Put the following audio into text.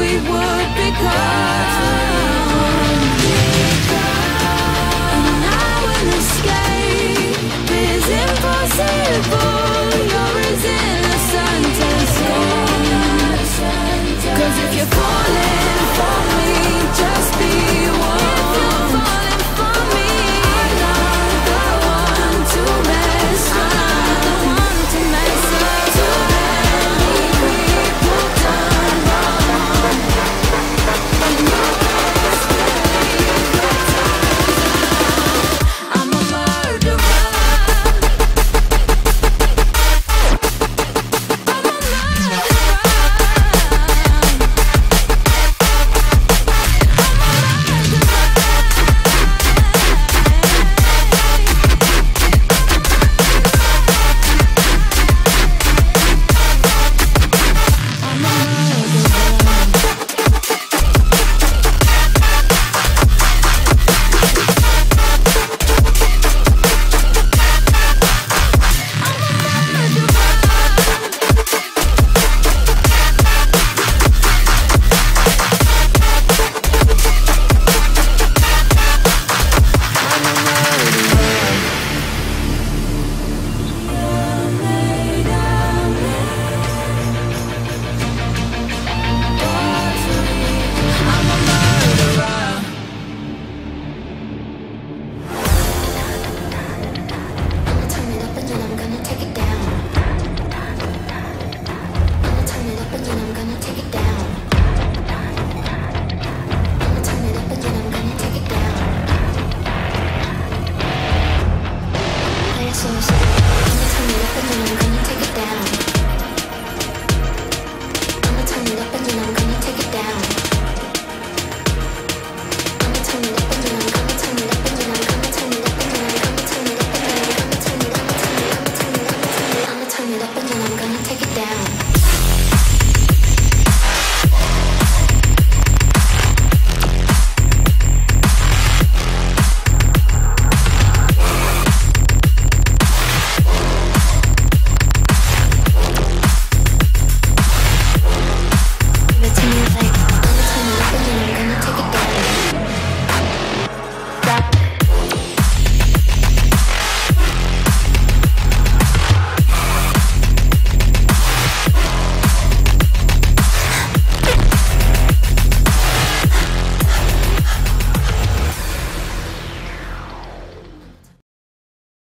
we would become.